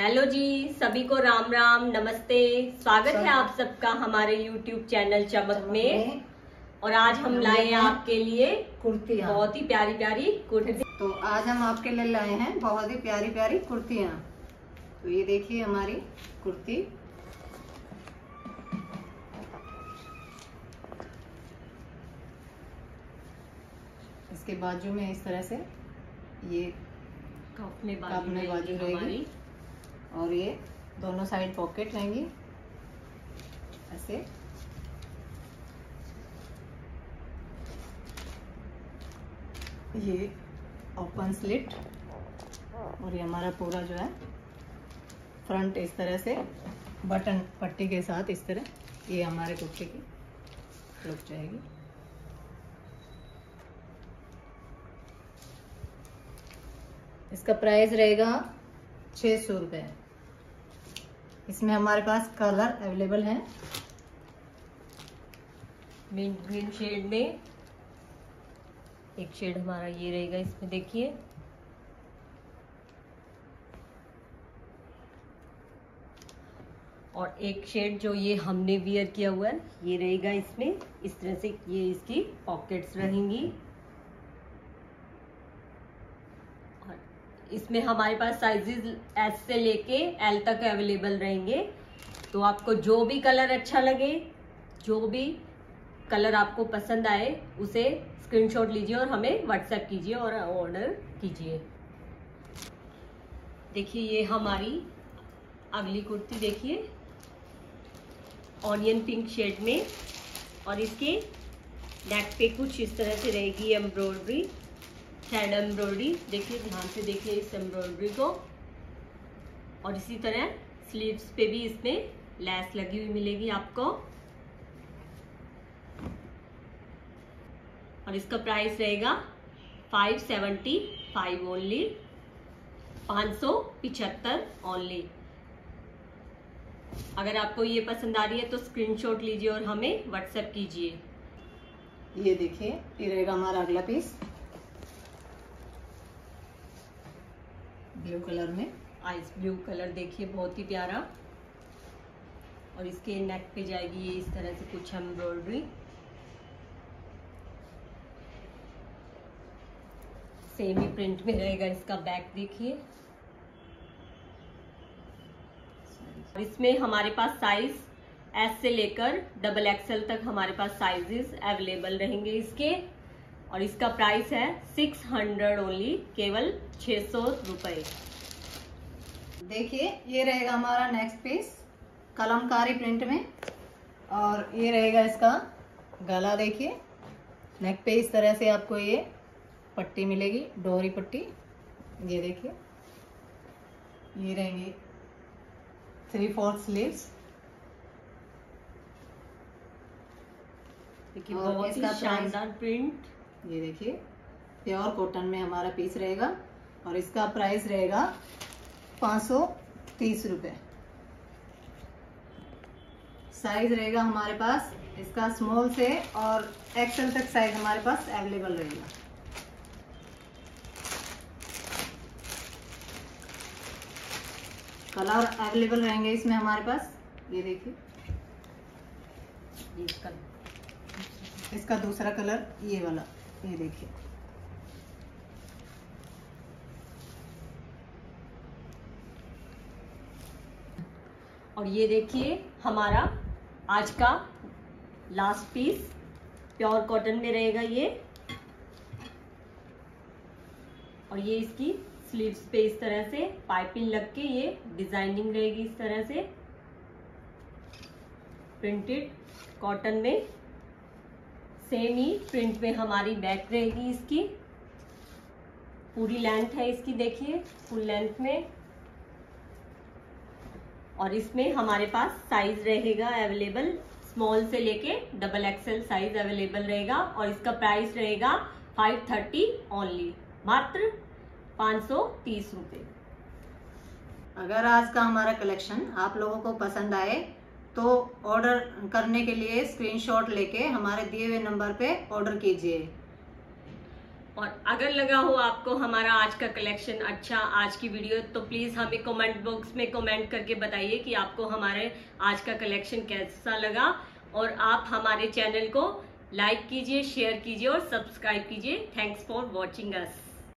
Hello जी सभी को राम राम नमस्ते। स्वागत है आप सबका हमारे यूट्यूब चैनल चमक में। और आज हम लाए हैं आपके लिए कुर्तियाँ। बहुत ही प्यारी प्यारी कुर्ती तो आज हम आपके लिए लाए हैं बहुत ही प्यारी प्यारी कुर्तियाँ। तो ये देखिए हमारी कुर्ती। इसके बाजू में इस तरह से ये बाजू रहेगी। और ये दोनों साइड पॉकेट रहेंगी ऐसे। ये ओपन स्लिट। और ये हमारा पूरा जो है, फ्रंट इस तरह से, बटन, पट्टी के साथ इस तरह, ये हमारे कुर्ते की लुक जाएगी। इसका प्राइस रहेगा छः सौ रुपये इसमें हमारे पास कलर अवेलेबल है। मिंट ग्रीन शेड में एक शेड हमारा ये रहेगा, इसमें देखिए। और एक शेड जो ये हमने वियर किया हुआ है, ये रहेगा इसमें। इस तरह से ये इसकी पॉकेट्स रहेंगी और इसमें हमारे पास साइजेस एस से लेके एल तक अवेलेबल रहेंगे। तो आपको जो भी कलर अच्छा लगे, जो भी कलर आपको पसंद आए, उसे स्क्रीनशॉट लीजिए और हमें व्हाट्सएप कीजिए और ऑर्डर कीजिए। देखिए, ये हमारी अगली कुर्ती देखिए। ऑनियन पिंक शेड में और इसके नेक पे कुछ इस तरह से रहेगी एम्ब्रॉयडरी थ्रेड एम्ब्रॉयडरी देखिए, ध्यान से देखिए इस एम्ब्रॉयडरी को। और इसी तरह स्लीव्स पे भी इसमें लैस लगी हुई मिलेगी आपको। और इसका प्राइस रहेगा फाइव सेवेंटी फाइव ओनली पाँच सौ पिछहत्तर ओनली अगर आपको ये पसंद आ रही है तो स्क्रीनशॉट लीजिए और हमें व्हाट्सएप कीजिए। ये देखिए, ये रहेगा हमारा अगला पीस ब्लू कलर में। आइस ब्लू कलर देखिए, बहुत ही प्यारा। और इसके नेक पे जाएगी ये इस तरह से कुछ एम्ब्रॉयडरी सेम ही प्रिंट में रहेगा इसका बैक देखिए। इसमें हमारे पास साइज़ एस से लेकर डबल एक्सएल तक हमारे पास साइजेस अवेलेबल रहेंगे इसके। और इसका प्राइस है सिक्स हंड्रेड ओनली केवल छह सौ रुपये देखिए ये रहेगा हमारा नेक्स्ट पीस कलमकारी प्रिंट में। और ये रहेगा इसका गला देखिए। नेक पे इस तरह से आपको ये पट्टी मिलेगी डोरी पट्टी। ये देखिए। ये रहेंगी थ्री फोर्थ स्लीव्स देखिए बहुत ही शानदार प्रिंट ये देखिए प्योर कॉटन में हमारा पीस रहेगा और इसका प्राइस रहेगा पाँच सौ तीस रुपये साइज़ रहेगा हमारे पास इसका स्मॉल से और एक्सेल तक साइज़ हमारे पास अवेलेबल रहेगा। कलर अवेलेबल रहेंगे इसमें हमारे पास ये देखिए। इसका। इसका दूसरा कलर ये वाला। ये देखिए। और ये देखिए हमारा आज का लास्ट पीस प्योर कॉटन में रहेगा ये। और ये इसकी स्लीव्स पे इस तरह से पाइपिंग लग के ये डिज़ाइनिंग रहेगी इस तरह से। प्रिंटेड कॉटन में। सेम ही प्रिंट में हमारी बैक रहेगी इसकी। पूरी लेंथ है इसकी, देखिए फुल लेंथ में। और इसमें हमारे पास साइज़ रहेगा अवेलेबल स्मॉल से लेके डबल एक्सएल साइज़ अवेलेबल रहेगा। और इसका प्राइस रहेगा फाइव थर्टी ओनली मात्र पाँच सौ तीस अगर आज का हमारा कलेक्शन आप लोगों को पसंद आए तो ऑर्डर करने के लिए स्क्रीनशॉट लेके हमारे दिए हुए नंबर पे ऑर्डर कीजिए। और अगर लगा हो आपको हमारा आज का कलेक्शन अच्छा आज की वीडियो तो प्लीज़ हमें कमेंट बॉक्स में कमेंट करके बताइए कि आपको हमारे आज का कलेक्शन कैसा लगा। और आप हमारे चैनल को लाइक कीजिए शेयर कीजिए और सब्सक्राइब कीजिए। Thanks for watching us